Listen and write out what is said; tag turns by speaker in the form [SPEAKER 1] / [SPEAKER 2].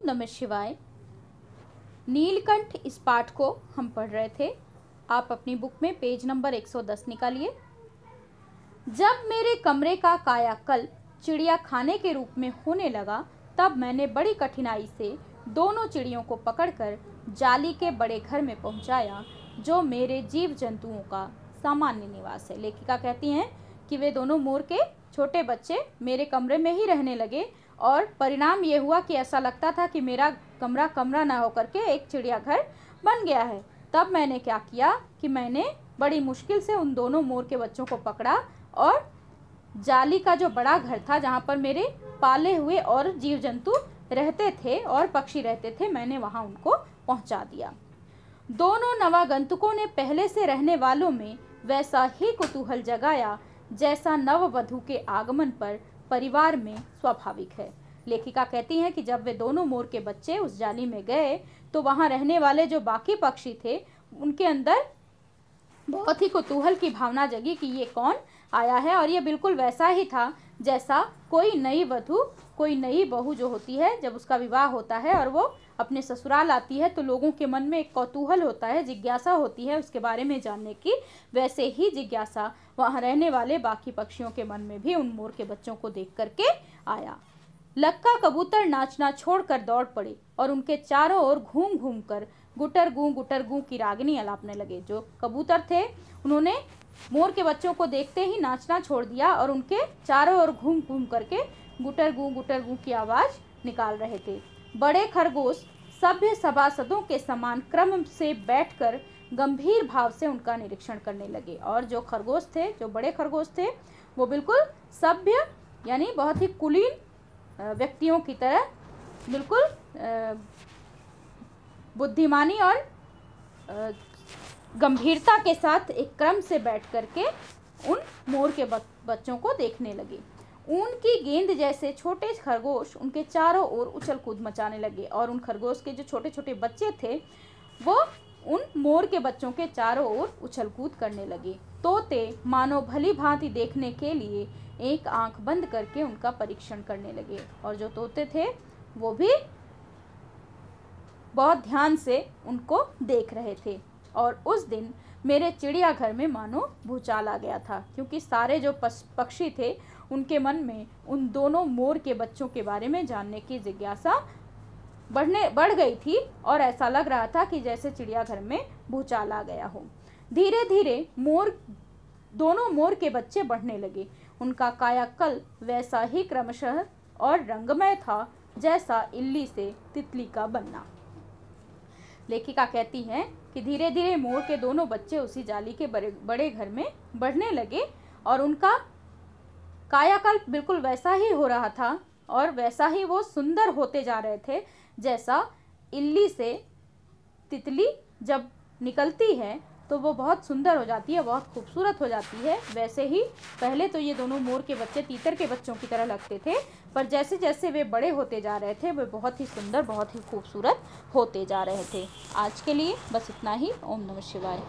[SPEAKER 1] नमः शिवाय। नीलकंठ इस पाठ को हम पढ़ रहे थे। आप अपनी बुक में पेज नंबर 110 निकालिए। जब मेरे कमरे का कायाकल्प चिड़िया खाने के रूप में होने लगा, तब मैंने बड़ी कठिनाई से दोनों चिड़ियों को पकड़कर जाली के बड़े घर में पहुँचाया, जो मेरे जीव जंतुओं का सामान्य निवास है। लेखिका कहती हैं कि वे दोनों मोर के छोटे बच्चे मेरे कमरे में ही रहने लगे और परिणाम ये हुआ कि ऐसा लगता था कि मेरा कमरा कमरा ना होकर के एक चिड़ियाघर बन गया है। तब मैंने क्या किया कि मैंने बड़ी मुश्किल से उन दोनों मोर के बच्चों को पकड़ा और जाली का जो बड़ा घर था जहाँ पर मेरे पाले हुए और जीव जंतु रहते थे और पक्षी रहते थे, मैंने वहाँ उनको पहुँचा दिया। दोनों नवागंतुकों ने पहले से रहने वालों में वैसा ही कुतूहल जगाया जैसा नववधु के आगमन पर परिवार में स्वाभाविक है। लेखिका कहती हैं कि जब वे दोनों मोर के बच्चे उस जाली में गए तो वहाँ रहने वाले जो बाकी पक्षी थे, उनके अंदर बहुत। ही कुतूहल की भावना जगी कि ये कौन आया है, और ये बिल्कुल वैसा ही था जैसा कोई नई वधु, कोई नई बहू जो होती है, जब उसका विवाह होता है और वो अपने ससुराल आती है तो लोगों के मन में एक कौतूहल होता है, जिज्ञासा होती है उसके बारे में जानने की। वैसे ही जिज्ञासा वहाँ रहने वाले बाकी पक्षियों के मन में भी उन मोर के बच्चों को देख करके आया। लक्का कबूतर नाचना छोड़कर दौड़ पड़े और उनके चारों ओर घूम घूम कर गुटर गूं गुटर गूं की रागनी अलापने लगे। जो कबूतर थे, उन्होंने मोर के बच्चों को देखते ही नाचना छोड़ दिया और उनके चारों ओर घूम घूम करके गुटर गूं गुटर गूं की आवाज़ निकाल रहे थे। बड़े खरगोश सभ्य सभासदों के समान क्रम से बैठकर गंभीर भाव से उनका निरीक्षण करने लगे। और जो खरगोश थे, जो बड़े खरगोश थे, वो बिल्कुल सभ्य, यानी बहुत ही कुलीन व्यक्तियों की तरह बिल्कुल बुद्धिमानी और गंभीरता के साथ एक क्रम से बैठ करके उन मोर के बच्चों को देखने लगे। ऊन की गेंद जैसे छोटे खरगोश उनके चारों ओर उछल कूद मचाने लगे और उन खरगोश के जो छोटे छोटे बच्चे थे, वो उन मोर के बच्चों के चारों ओर उछल कूद करने लगे। तोते मानो भली भांति देखने के लिए एक आँख बंद करके उनका परीक्षण करने लगे और जो तोते थे, वो भी बहुत ध्यान से उनको देख रहे थे। और उस दिन मेरे चिड़ियाघर में मानो भूचाल आ गया था, क्योंकि सारे जो पक्षी थे, उनके मन में उन दोनों मोर के बच्चों के बारे में जानने की जिज्ञासा बढ़ने, बढ़ गई थी, और ऐसा लग रहा था कि जैसे चिड़ियाघर में भूचाल आ गया हो। धीरे धीरे मोर, दोनों मोर के बच्चे बढ़ने लगे। उनका कायाकल वैसा ही क्रमशः और रंगमय था जैसा इल्ली से तितली का बनना। लेखिका कहती हैं कि धीरे धीरे मोर के दोनों बच्चे उसी जाली के बड़े बड़े घर में बढ़ने लगे और उनका कायाकल्प बिल्कुल वैसा ही हो रहा था और वैसा ही वो सुंदर होते जा रहे थे जैसा इल्ली से तितली जब निकलती है तो वो बहुत सुंदर हो जाती है, बहुत खूबसूरत हो जाती है। वैसे ही पहले तो ये दोनों मोर के बच्चे तीतर के बच्चों की तरह लगते थे, पर जैसे जैसे वे बड़े होते जा रहे थे, वे बहुत ही सुंदर, बहुत ही खूबसूरत होते जा रहे थे। आज के लिए बस इतना ही। ओम नमः शिवाय।